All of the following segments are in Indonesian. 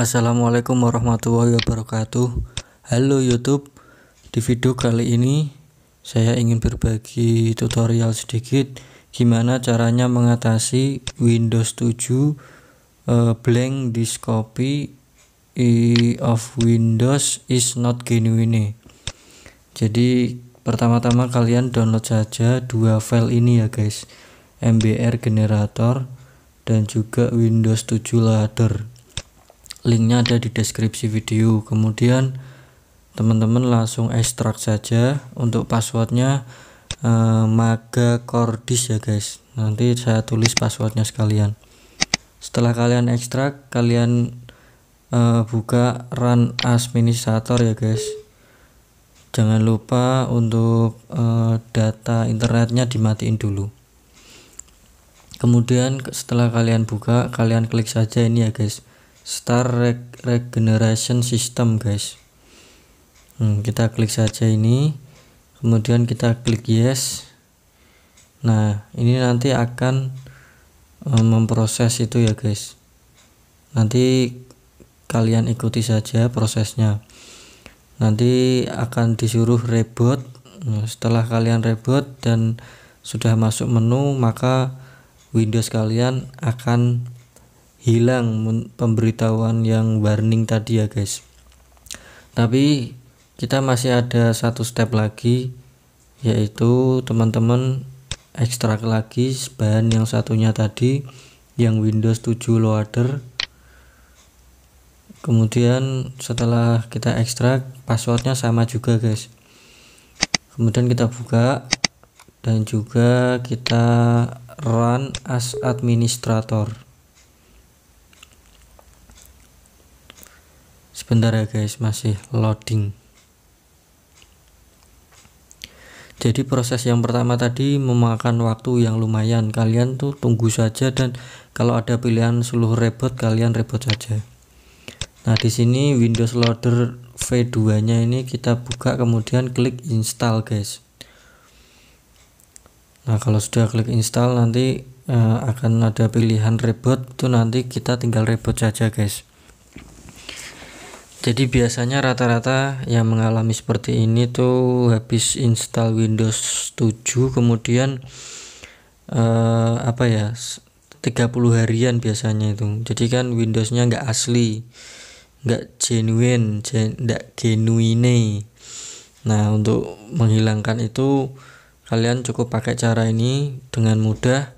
Assalamualaikum warahmatullahi wabarakatuh. Halo YouTube Di video kali ini Saya ingin berbagi tutorial sedikit Gimana caranya mengatasi Windows 7 uh, Blank disk copy of Windows is not genuine. Jadi pertama-tama kalian download saja dua file ini ya guys. MBR generator dan juga Windows 7 ladder linknya ada di deskripsi video. Kemudian teman-teman langsung ekstrak saja untuk passwordnya eh, maga cordis ya guys. Nanti saya tulis passwordnya sekalian. Setelah kalian ekstrak kalian eh, buka run administrator ya guys. Jangan lupa untuk eh, data internetnya dimatiin dulu. Kemudian setelah kalian buka kalian klik saja ini ya guys Star Regeneration System guys. Hmm, kita klik saja ini. Kemudian kita klik yes. Nah ini nanti akan um, memproses itu ya guys. Nanti kalian ikuti saja prosesnya. Nanti akan disuruh reboot. Nah, setelah kalian reboot dan sudah masuk menu maka Windows kalian akan hilang pemberitahuan yang warning tadi ya guys. Tapi kita masih ada satu step lagi yaitu teman-teman ekstrak lagi bahan yang satunya tadi yang Windows 7 loader. Kemudian setelah kita ekstrak passwordnya sama juga guys. Kemudian kita buka dan juga kita run as administrator sebentar ya guys masih loading. Jadi proses yang pertama tadi memakan waktu yang lumayan. Kalian tuh tunggu saja dan kalau ada pilihan seluruh reboot kalian reboot saja. Nah di sini Windows Loader V2 nya ini kita buka kemudian klik install guys. Nah kalau sudah klik install nanti uh, akan ada pilihan reboot. Itu nanti kita tinggal reboot saja guys jadi biasanya rata-rata yang mengalami seperti ini tuh habis install Windows 7 kemudian eh, apa ya 30 harian biasanya itu. Jadi kan Windowsnya nggak asli nggak genuine nggak genuine. Nah untuk menghilangkan itu kalian cukup pakai cara ini dengan mudah.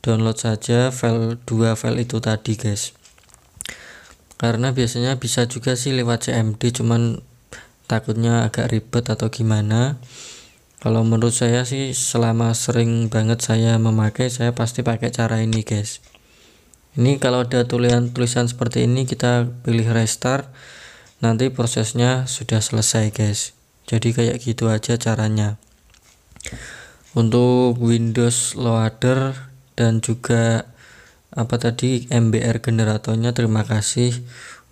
Download saja file dua file itu tadi guys karena biasanya bisa juga sih lewat CMD cuman takutnya agak ribet atau gimana. Kalau menurut saya sih selama sering banget saya memakai saya pasti pakai cara ini guys. Ini kalau ada tulisan tulisan seperti ini kita pilih restart. Nanti prosesnya sudah selesai guys. Jadi kayak gitu aja caranya. Untuk Windows Loader dan juga apa tadi? MBR generatornya terima kasih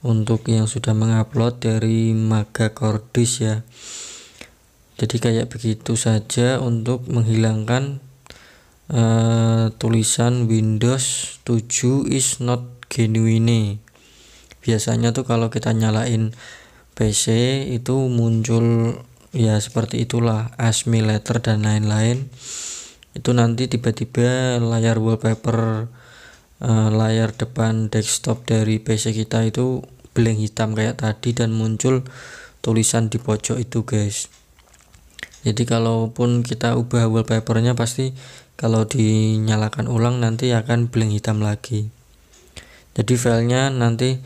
untuk yang sudah mengupload dari Maga Cordis ya. Jadi kayak begitu saja untuk menghilangkan uh, tulisan Windows 7 is not genuine. Biasanya tuh kalau kita nyalain PC itu muncul ya seperti itulah ASMI letter dan lain-lain. Itu nanti tiba-tiba layar wallpaper uh, layar depan desktop dari PC kita itu blank hitam kayak tadi dan muncul tulisan di pojok itu guys. Jadi kalaupun kita ubah wallpapernya pasti kalau dinyalakan ulang nanti akan blank hitam lagi. Jadi filenya nanti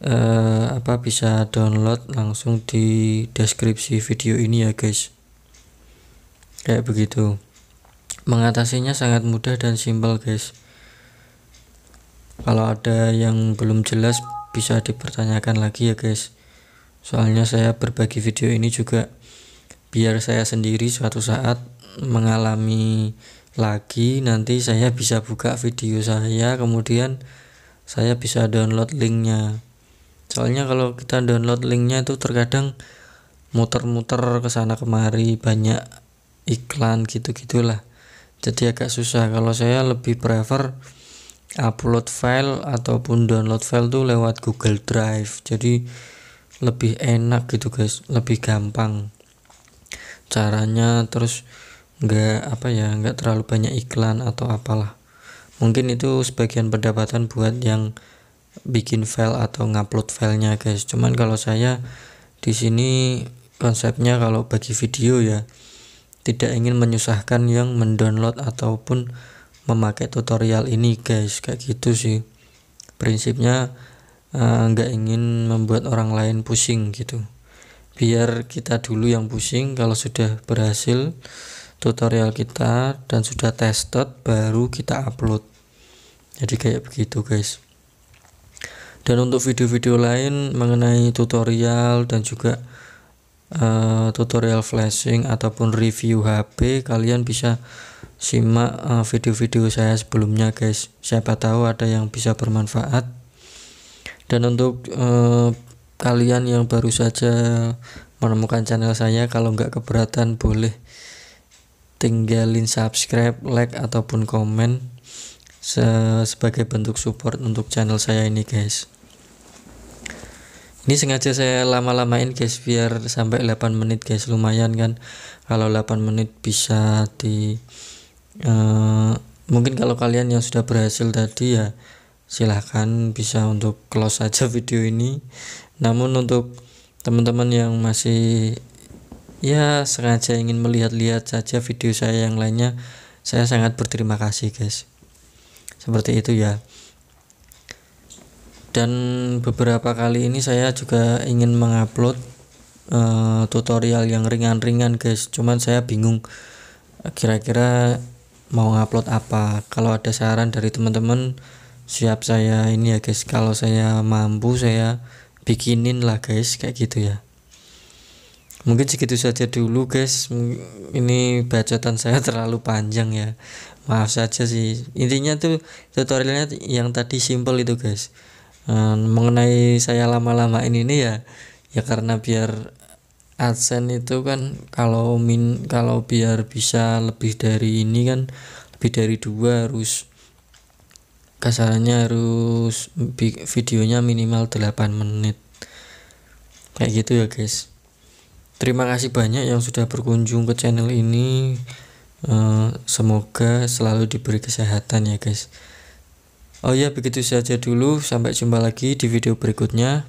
eh, apa bisa download langsung di deskripsi video ini ya guys. Kayak begitu. Mengatasinya sangat mudah dan simpel guys kalau ada yang belum jelas bisa dipertanyakan lagi ya guys. Soalnya saya berbagi video ini juga biar saya sendiri suatu saat mengalami lagi. Nanti saya bisa buka video saya kemudian saya bisa download linknya. Soalnya kalau kita download linknya itu terkadang muter-muter ke sana kemari banyak iklan gitu gitulah jadi agak susah. Kalau saya lebih prefer upload file ataupun download file tuh lewat Google Drive. Jadi lebih enak gitu guys. Lebih gampang caranya. Terus nggak apa ya nggak terlalu banyak iklan atau apalah. Mungkin itu sebagian pendapatan buat yang bikin file atau ngupload filenya guys. Cuman kalau saya di sini konsepnya kalau bagi video ya tidak ingin menyusahkan yang mendownload ataupun memakai tutorial ini guys. Kayak gitu sih. Prinsipnya eh, nggak uh, ingin membuat orang lain pusing gitu. Biar kita dulu yang pusing kalau sudah berhasil tutorial kita dan sudah tested baru kita upload. Jadi kayak begitu guys. Dan untuk video-video lain mengenai tutorial dan juga uh, tutorial flashing ataupun review HP kalian bisa simak eh, video-video uh, saya sebelumnya guys. Siapa tahu ada yang bisa bermanfaat. Dan untuk uh, kalian yang baru saja menemukan channel saya kalau nggak keberatan boleh tinggalin subscribe, like ataupun komen se sebagai bentuk support untuk channel saya ini guys. Ini sengaja saya lama-lamain guys biar sampai 8 menit guys. Lumayan kan kalau 8 menit bisa di uh, mungkin kalau kalian yang sudah berhasil tadi ya silahkan bisa untuk close saja video ini. Namun untuk teman-teman yang masih ya sengaja ingin melihat-lihat saja video saya yang lainnya saya sangat berterima kasih guys. Seperti itu ya. Dan beberapa kali ini saya juga ingin mengupload uh, tutorial yang ringan-ringan guys. Cuman saya bingung kira-kira mau ngupload apa. Kalau ada saran dari teman-teman siap saya ini ya guys. Kalau saya mampu saya bikinin lah guys. Kayak gitu ya. Mungkin segitu saja dulu guys. Ini bacotan saya terlalu panjang ya. Maaf saja sih. Intinya tuh tutorialnya yang tadi simple itu guys. Ehm, mengenai saya lama-lama ini ya ya karena biar adsense itu kan kalau min kalau biar bisa lebih dari ini kan lebih dari dua harus kasarannya harus videonya minimal 8 menit kayak gitu ya guys Terima kasih banyak yang sudah berkunjung ke channel ini. Uh, semoga selalu diberi kesehatan ya guys. Oh ya begitu saja dulu. Sampai jumpa lagi di video berikutnya.